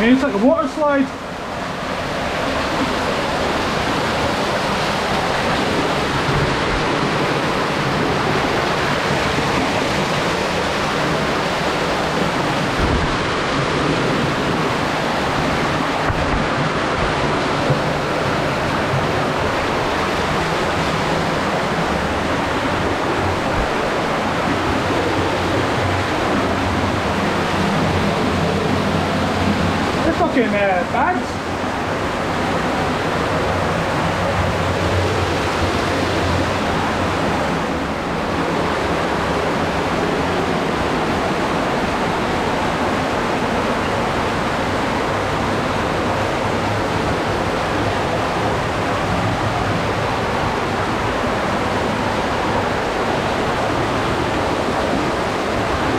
Fuck man, it's like a water slide. Fucking uh, bags.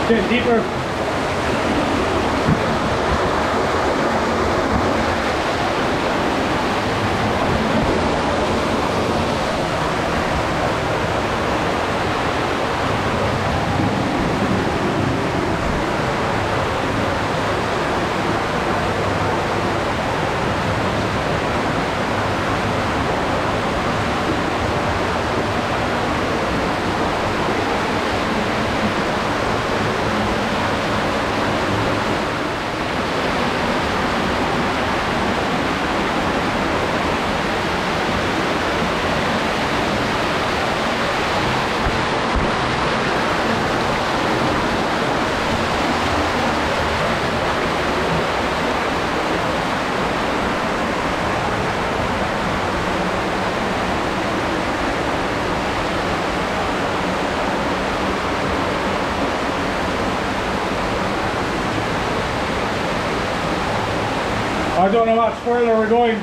Getting deeper. I don't know what further we're going.